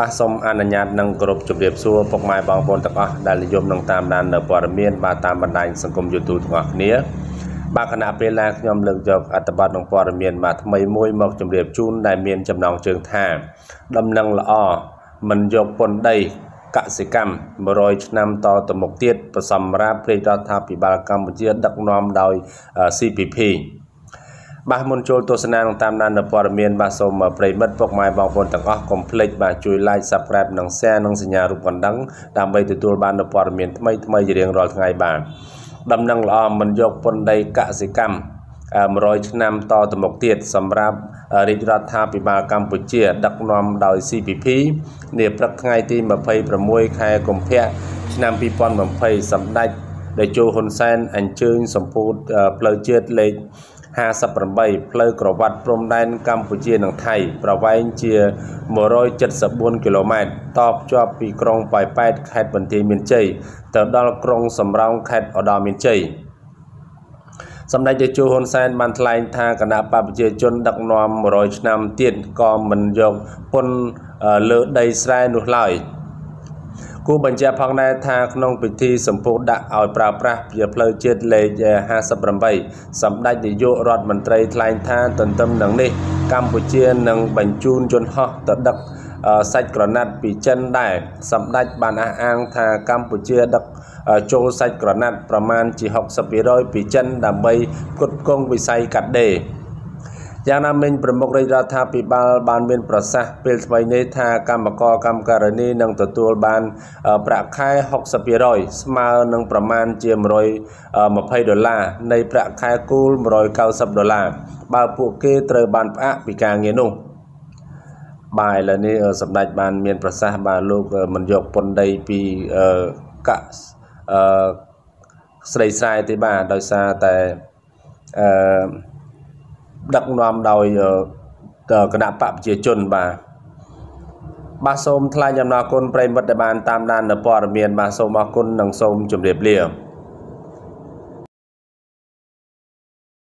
បាទសូមអនុញ្ញាតនឹងគោរពជម្រាបសួរពុកម៉ែបងប្អូនទាំងអស់ដែលនិយមនឹងតាមដាននៅព័ត៌មានបាទតាមបណ្ដាញសង្គម YouTube ទាំងអស់គ្នាបាទគណៈពេលណាខ្ញុំលើកយកអត្ថបទនឹងព័ត៌មានបាទថ្មីមួយមកជម្រាបជូនដែលមានចំណងជើងថាដំណឹងល្អមិនយកពន្ធដីកសិកម្ម100ឆ្នាំតទៅមុខទៀតប្រសម្រាប់ព្រៃរដ្ឋាភិបាលកម្ពុជាដឹកនាំដោយ CPP បាទមុនចូលទស្សនានិងតាមដាននៅព័ត៌មានបាទសូមប្រិមិត្តពុកម៉ែបងប្អូនទាំងអស់កុំភ្លេចបាទជួយ like Subscribe និង Share និងសញ្ញារូបកណ្ដឹងដើម្បីទទួលបាននូវព័ត៌មានថ្មីថ្មីជារៀងរាល់ថ្ងៃបាទដំណឹងល្អមិនយកពន្ធដីកសិកម្ម100ឆ្នាំតទៅមុខទៀតសម្រាប់រាជរដ្ឋាភិបាលកម្ពុជា ដឹកនាំដោយ CPP នាព្រឹកថ្ងៃទី26ខែកុម្ភៈឆ្នាំ2020សម្ដេចតេជោហ៊ុនសែនអញ្ជើញសម្ពោធផ្លូវជាតិលេខ 58ផ្លូវក្រវ៉ាត់ព្រំដែនកម្ពុជានិងថៃ ប្រវែងជា174គីឡូម៉ែត្រតបជាប់ពីក្រុងប៉ោយប៉ែតខេត្តបន្ទាយមានជ័យទៅដល់ក្រុងសំរោងខេត្តឧត្តរមានជ័យសម្ដេចតេជោហ៊ុនសែនបានថ្លែងថាគណៈបព្វជិជនដឹកនាំ100ឆ្នាំទៀតក៏មិនយកពន្ធលើដីស្រែនោះឡើយ គូបញ្ជាក់ផងដែរថាក្នុងពិធីសម្ពោធដាក់ឲ្យប្រើប្រាស់ជាផ្លូវជាតិលេខ58សម្ដេចនាយករដ្ឋមន្ត្រីថ្លែងថាទន្ទឹមនឹងនេះ កម្ពុជានឹងបញ្ជូនយន្តហោះទៅដឹកសាច់ក្រណាត់ពីចិនដែរសម្ដេចបានអះអាងថាកម្ពុជាដឹកចូលសាច់ក្រណាត់ប្រមាណជា60%ពីចិនដើម្បីផ្គត់ផ្គង់វិស័យកាត់ដេរ យ៉ាងណាមិញប្រមុខរាជរដ្ឋាភិបាលបានមានប្រសាសន៍ពេលថ្មីនេះថាកម្មករកម្មការនីនឹងទទួលបានប្រាក់ខែ60%ស្មើនឹងប្រមាណជា120ដុល្លារនៃប្រាក់ខែគូល190ដុល្លារបើពួកគេត្រូវបានផ្អាកពីការងារនោះបាទឥឡូវនេះសម្ដេចបានមានប្រសាសន៍បាទលោកមិនយកពន្ធដីពីកអឺស្រីស្រែទេបាទដោយសារតែអឺ ដឹកនាំដោយគណៈបកប្រជាជនបាទបាទសូមថ្លែងអំណរគុណប្រិមិត្តដែលបានតាមដាននៅព័ត៌មានបាទសូមអរគុណនិងសូមជម្រាបលា